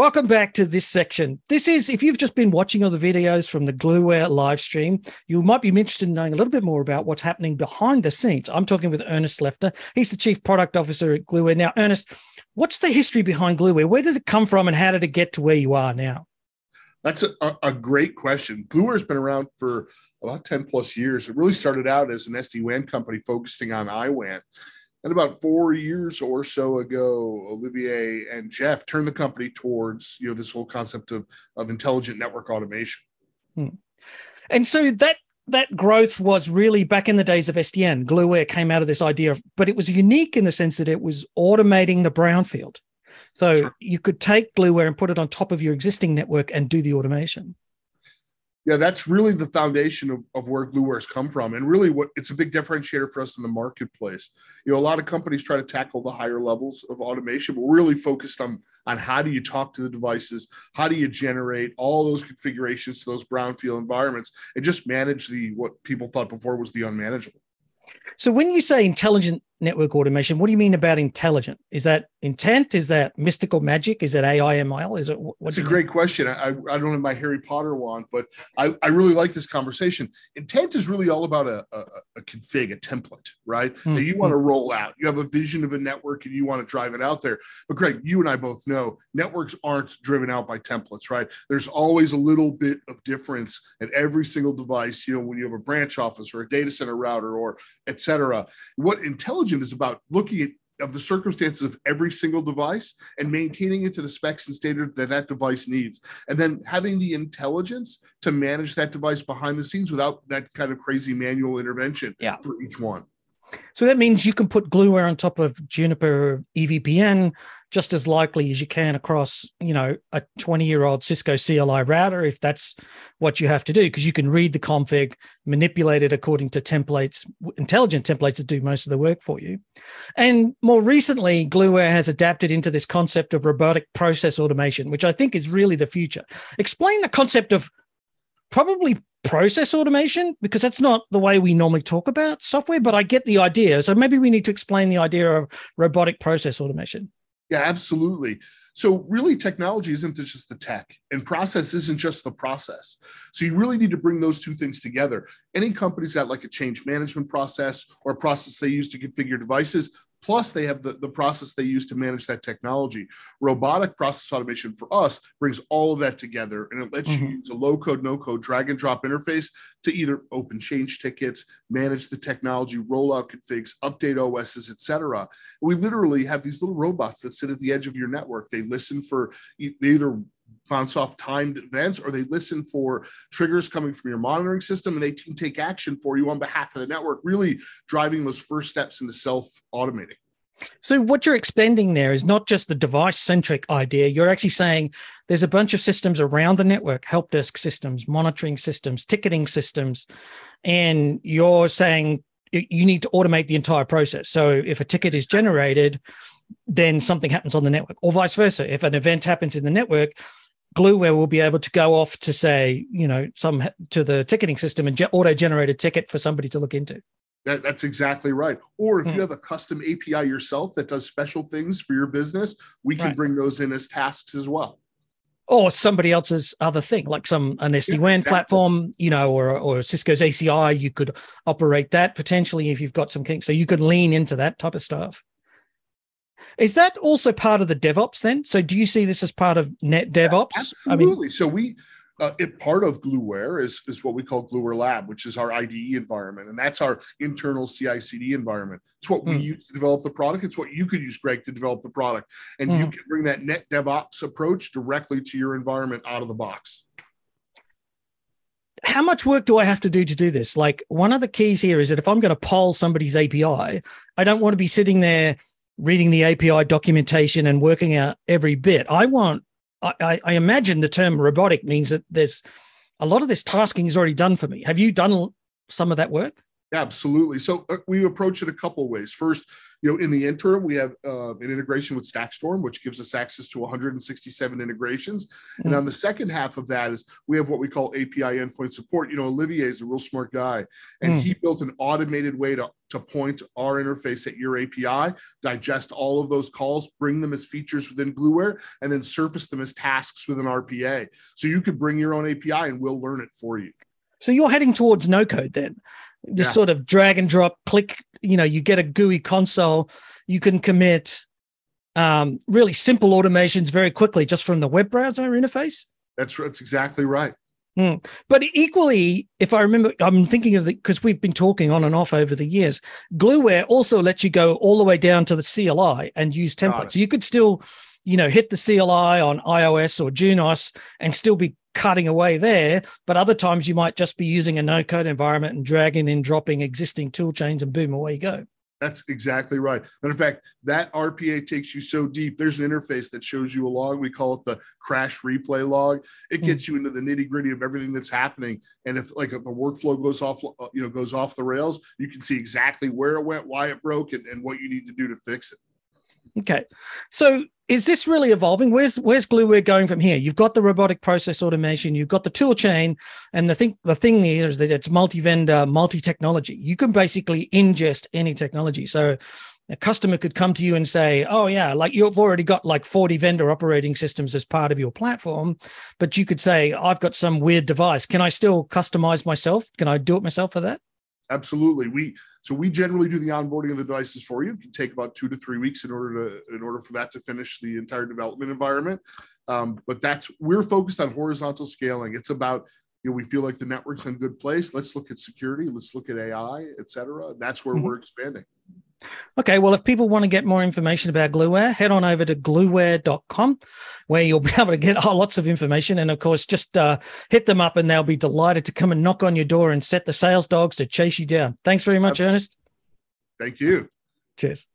Welcome back to this section. This is, if you've just been watching other videos from the Gluware live stream, you might be interested in knowing a little bit more about what's happening behind the scenes. I'm talking with Ernest Lefner. He's the Chief Product Officer at Gluware. Now, Ernest, what's the history behind Gluware? Where did it come from and how did it get to where you are now? That's a, a great question. Gluware's been around for about 10 plus years. It really started out as an SD WAN company focusing on IWAN. And about four years or so ago, Olivier and Jeff turned the company towards you know this whole concept of of intelligent network automation. Hmm. And so that that growth was really back in the days of SDN. Gluware came out of this idea of, but it was unique in the sense that it was automating the brownfield. So sure. you could take Gluware and put it on top of your existing network and do the automation yeah, that's really the foundation of, of where Gluware's come from. And really what it's a big differentiator for us in the marketplace. You know, a lot of companies try to tackle the higher levels of automation, but we're really focused on on how do you talk to the devices, how do you generate all those configurations to those brownfield environments and just manage the what people thought before was the unmanageable. So when you say intelligent network automation, what do you mean about intelligent? Is that intent? Is that mystical magic? Is it AI ML? Is it? That's a great question. I, I don't have my Harry Potter wand, but I, I really like this conversation. Intent is really all about a, a, a config, a template, right? Mm-hmm. That you want to roll out. You have a vision of a network and you want to drive it out there. But Greg, you and I both know networks aren't driven out by templates, right? There's always a little bit of difference at every single device. You know, when you have a branch office or a data center router or et cetera. What intelligent is about looking at of the circumstances of every single device and maintaining it to the specs and standard that that device needs and then having the intelligence to manage that device behind the scenes without that kind of crazy manual intervention yeah. for each one so that means you can put Gluware on top of Juniper EVPN just as likely as you can across, you know, a 20 year old Cisco CLI router, if that's what you have to do, because you can read the config, manipulate it according to templates, intelligent templates that do most of the work for you. And more recently, Gluware has adapted into this concept of robotic process automation, which I think is really the future. Explain the concept of probably process automation because that's not the way we normally talk about software, but I get the idea. So maybe we need to explain the idea of robotic process automation. Yeah, absolutely. So, really, technology isn't just the tech, and process isn't just the process. So, you really need to bring those two things together. Any company's got like a change management process or a process they use to configure devices, Plus, they have the, the process they use to manage that technology. Robotic process automation for us brings all of that together and it lets mm-hmm. you use a low code, no code drag and drop interface to either open change tickets, manage the technology, rollout configs, update OSs, etc. We literally have these little robots that sit at the edge of your network. They listen for they either bounce off timed events or they listen for triggers coming from your monitoring system and they can take action for you on behalf of the network, really driving those first steps into self automating. So, what you're expanding there is not just the device centric idea. You're actually saying there's a bunch of systems around the network help desk systems, monitoring systems, ticketing systems. And you're saying you need to automate the entire process. So, if a ticket is generated, then something happens on the network, or vice versa. If an event happens in the network, Gluware will be able to go off to say, you know, some to the ticketing system and auto generate a ticket for somebody to look into. That, that's exactly right. Or if mm. you have a custom API yourself that does special things for your business, we can right. bring those in as tasks as well. Or somebody else's other thing, like some an SD WAN exactly. platform, you know, or or Cisco's ACI, you could operate that potentially if you've got some kinks. So you could lean into that type of stuff. Is that also part of the DevOps then? So do you see this as part of net DevOps? Yeah, absolutely. I mean, so we uh, it part of Gluware is is what we call Gluware Lab, which is our IDE environment, and that's our internal CI/CD environment. It's what we mm. use to develop the product. It's what you could use, Greg, to develop the product, and mm. you hmm. can bring that net DevOps approach directly to your environment out of the box. How much work do I have to do to do this? Like one of the keys here is that if I'm going to poll somebody's API, I don't want to be sitting there reading the API documentation and working out every bit. I want, I, I imagine the term robotic means that there's a lot of this tasking is already done for me. Have you done some of that work? Absolutely. So uh, we approach it a couple ways. First, you know, in the interim, we have uh, an integration with StackStorm, which gives us access to 167 integrations. Mm-hmm. And on the second half of that is we have what we call API endpoint support. You know, Olivier is a real smart guy, and mm. he built an automated way to to point our interface at your API, digest all of those calls, bring them as features within Gluware, and then surface them as tasks within RPA. So you could bring your own API and we'll learn it for you. So you're heading towards no code then? Just yeah. sort of drag and drop, click, you know, you get a GUI console, you can commit um, really simple automations very quickly just from the web browser interface. That's that's exactly right. Mm. But equally, if I remember, I'm thinking of the because we've been talking on and off over the years. Gluware also lets you go all the way down to the CLI and use templates. So you could still, you know, hit the CLI on iOS or Junos and still be cutting away there. But other times you might just be using a no code environment and dragging and dropping existing tool chains and boom, away you go. That's exactly right. Matter of fact, that RPA takes you so deep. There's an interface that shows you a log. We call it the crash replay log. It hmm. gets you into the nitty gritty of everything that's happening. And if like a workflow goes off, uh, you know, goes off the rails, you can see exactly where it went, why it broke, and, and what you need to do to fix it. Okay. So is this really evolving? Where's where's Gluware going from here? You've got the robotic process automation, you've got the tool chain, and the thing the thing here is that it's multi-vendor, multi-technology. You can basically ingest any technology. So a customer could come to you and say, "Oh yeah, like you've already got like 40 vendor operating systems as part of your platform, but you could say, "I've got some weird device. Can I still customize myself? Can I do it myself for that?" Absolutely. We so we generally do the onboarding of the devices for you. It can take about two to three weeks in order to in order for that to finish the entire development environment. Um, but that's we're focused on horizontal scaling. It's about you know we feel like the network's in a good place. Let's look at security. Let's look at AI, et cetera. That's where mm-hmm. we're expanding. Okay, well, if people want to get more information about Gluware, head on over to gluware.com where you'll be able to get oh, lots of information. And of course, just uh, hit them up and they'll be delighted to come and knock on your door and set the sales dogs to chase you down. Thanks very much, Ernest. Thank you. Cheers.